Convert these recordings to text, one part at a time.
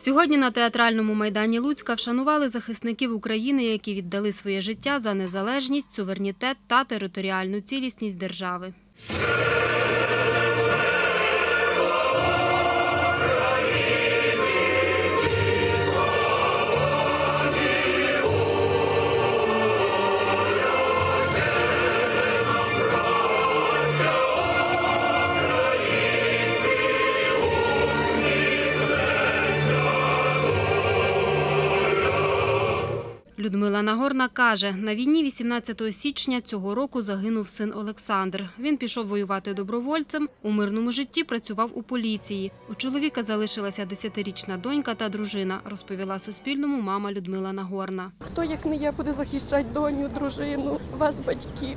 Сьогодні на театральному майдані Луцька вшанували захисників України, які віддали своє життя за незалежність, суверенітет та територіальну цілісність держави. Людмила Нагорна каже, на війні 18 січня цього року загинув син Олександр. Він пішов воювати добровольцем, у мирному житті працював у поліції. У чоловіка залишилася 10-річна донька та дружина, розповіла Суспільному мама Людмила Нагорна. Хто, як не я, буде захищати доню, дружину, вас, батьків,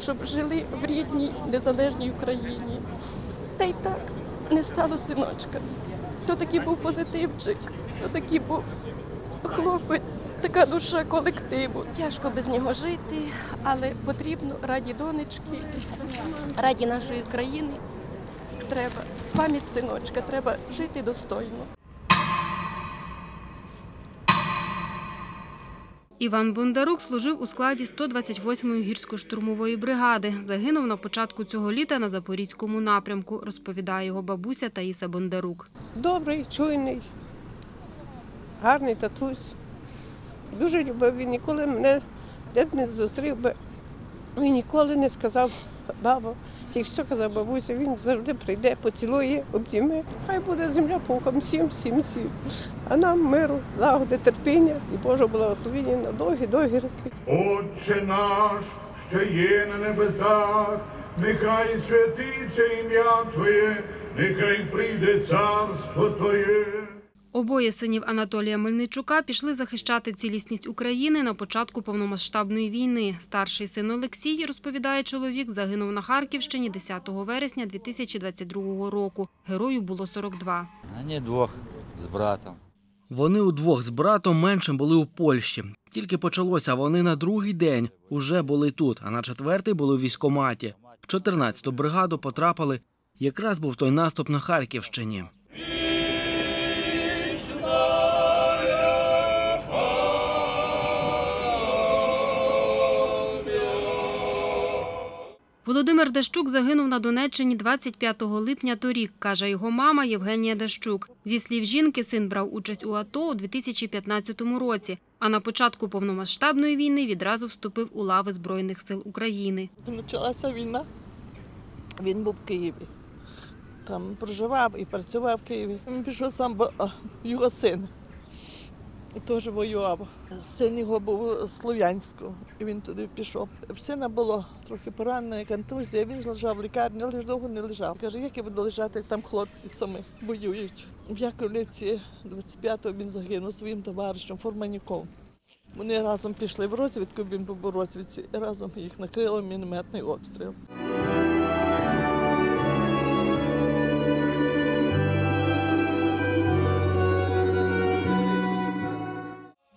щоб жили в рідній незалежній Україні. Та й так не стало синочка. То такий був позитивчик, то такий був хлопець, така душа колективу. Тяжко без нього жити, але потрібно раді донечки, раді нашої країни. Треба в пам'ять синочка, треба жити достойно. Іван Бондарук служив у складі 128-ї гірсько-штурмової бригади. Загинув на початку цього літа на Запорізькому напрямку, розповідає його бабуся Таїса Бондарук. добрий, чуйний, гарний татусь. Дуже любив він ніколи мене де б не зустрів би. Він ніколи не сказав баба, тільки все казав бабуся, він завжди прийде, поцілує, обійме. Хай буде земля пухом, всім, всім, всім. А нам миру, лагоди, терпіння і Божого благословення на довгі-довгі роки. Отче наш, що є на небесах, нехай святиться ім'я Твоє, нехай прийде царство Твоє. Обоє синів Анатолія Мельничука пішли захищати цілісність України на початку повномасштабної війни. Старший син Олексій, розповідає чоловік, загинув на Харківщині 10 вересня 2022 року. Герою було 42. Вони двох з братом. Вони удвох з братом меншим були у Польщі. Тільки почалося, вони на другий день уже були тут, а на четвертий були у військкоматі. В 14-ту бригаду потрапили. Якраз був той наступ на Харківщині. Володимир Дещук загинув на Донеччині 25 липня торік, каже його мама Євгенія Дещук. Зі слів жінки, син брав участь у АТО у 2015 році, а на початку повномасштабної війни відразу вступив у лави Збройних сил України. Почалася війна. Він був в Києві. Там проживав і працював в Києві. Він пішов сам, бо його син теж воював. Син його був Слов'янську, і він туди пішов. В сина було трохи поранена, контузія. Він лежав в лікарні, але ж довго не лежав. Каже, як я буду лежати, як там хлопці самі воюють. В Яковлівці 25-го він загинув своїм товаришем Форманюком. Вони разом пішли в розвідку, він був у розвідці, і разом їх накрило мінометний обстріл.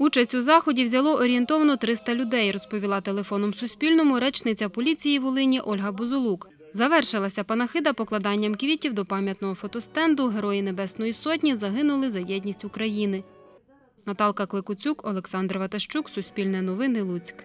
Участь у заході взяло орієнтовно 300 людей, розповіла телефоном Суспільному речниця поліції Волині Ольга Бузулук. Завершилася панахида покладанням квітів до пам'ятного фотостенду Герої Небесної Сотні загинули за єдність України. Наталка Кликуцюк, Олександр Ватащук, Суспільне новини, Луцьк.